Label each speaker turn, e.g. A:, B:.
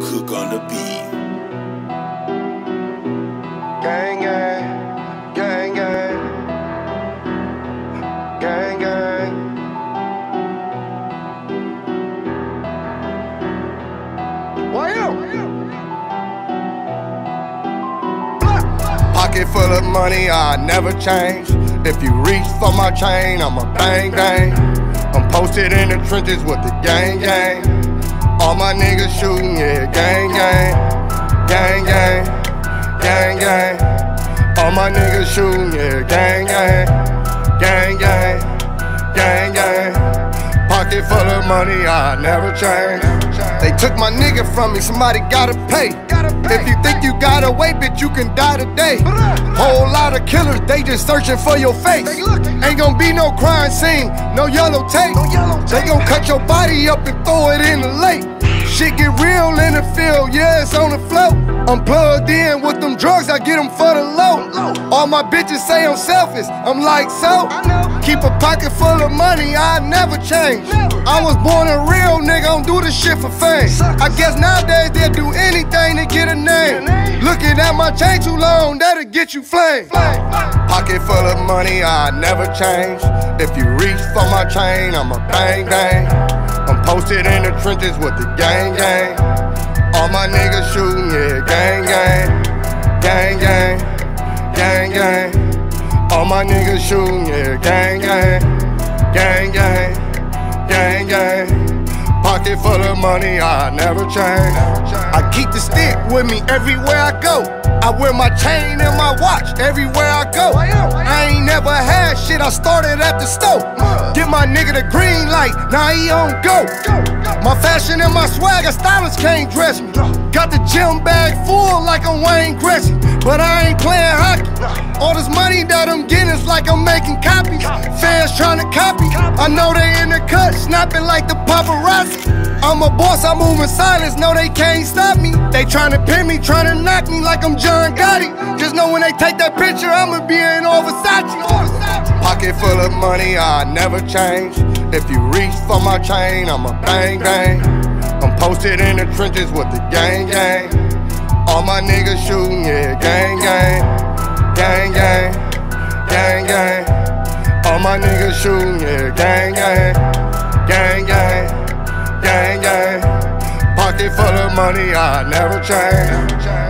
A: Cook on the beat.
B: Gang, gang, gang, gang, gang, gang. Why Pocket full of money, I never change. If you reach for my chain, I'm a bang bang. I'm posted in the trenches with the gang gang. All my niggas shooting, yeah, gang gang, gang gang, gang gang. All my niggas shooting, yeah, gang gang, gang gang, gang gang. Pocket full of money, I never change. They took my nigga from me, somebody gotta pay. If you think you got away, bitch, you can die today. Whole lot of killers, they just searching for your face. Ain't gonna be no crime scene, no yellow tape. They gon' cut your body up and throw it in the lake. Shit get real in the field, yeah, it's on the float. I'm plugged in with them drugs, I get them for the low. All my bitches say I'm selfish, I'm like so. Keep a pocket full of money, I never change. I was born a real nigga, don't do this shit for fame. I guess nowadays they'll do anything to get a name. Looking at my chain too long, that'll get you flame. Pocket full of money, I never change. If you reach for my chain, I'm a bang bang. Posted in the trenches with the gang gang. All my niggas shooting, yeah, gang gang, gang gang, gang gang. All my niggas shooting, yeah, gang gang, gang gang, gang gang. Full of money, I never change. I keep the stick with me everywhere I go. I wear my chain and my watch everywhere I go. I ain't never had shit, I started at the stove. Get my nigga the green light, now he on go. My fashion and my swag, a stylist can't dress me. Got the gym bag full like I'm Wayne Gretzky, but I ain't playing hockey. All this money that I'm getting is like I'm making copies. Fans trying to copy, I know they in the cut, snapping like the paparazzi. I'm a boss, I move in silence, no they can't stop me. They trying to pin me, trying to knock me like I'm John Gotti. Just know when they take that picture, I'ma be in all Versace. Pocket full of money, I never change. If you reach for my chain, I'm a bang bang. I'm posted in the trenches with the gang gang. All my niggas shooting, yeah, gang gang, gang gang, gang gang. Niggas shooting, yeah, gang gang, gang gang, gang gang. Pocket full of money, I never change.